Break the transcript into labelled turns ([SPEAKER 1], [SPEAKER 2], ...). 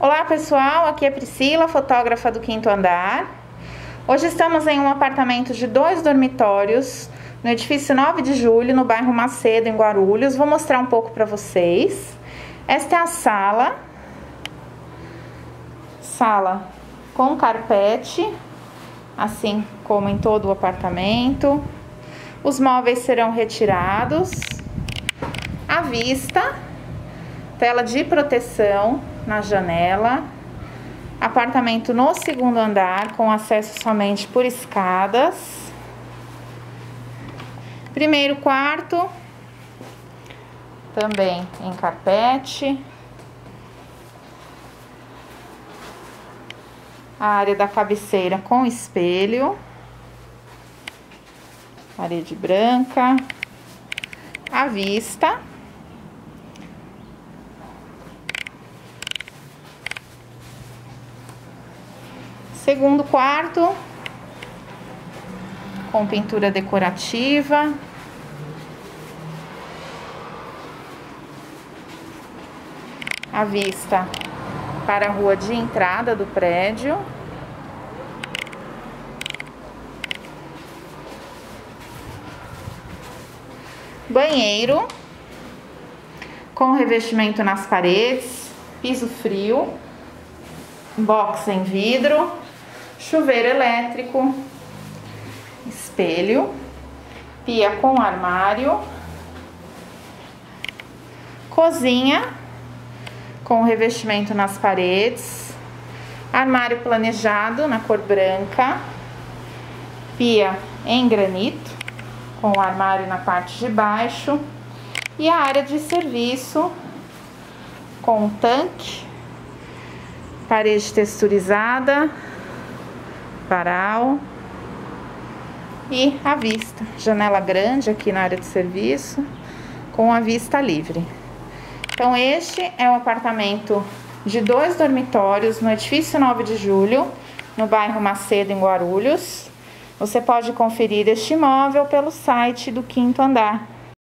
[SPEAKER 1] Olá pessoal, aqui é Priscila, fotógrafa do quinto andar. Hoje estamos em um apartamento de dois dormitórios no edifício 9 de julho, no bairro Macedo, em Guarulhos. Vou mostrar um pouco para vocês. Esta é a sala. Sala com carpete, assim como em todo o apartamento. Os móveis serão retirados. À vista, tela de proteção na janela. Apartamento no segundo andar, com acesso somente por escadas. Primeiro quarto, também em carpete. A área da cabeceira com espelho. Parede branca. À vista. Segundo quarto, com pintura decorativa. A vista para a rua de entrada do prédio. Banheiro com revestimento nas paredes, piso frio, box em vidro chuveiro elétrico, espelho, pia com armário, cozinha com revestimento nas paredes, armário planejado na cor branca, pia em granito com armário na parte de baixo e a área de serviço com tanque, parede texturizada, varal e a vista. Janela grande aqui na área de serviço, com a vista livre. Então, este é o apartamento de dois dormitórios no edifício 9 de julho, no bairro Macedo, em Guarulhos. Você pode conferir este imóvel pelo site do quinto andar.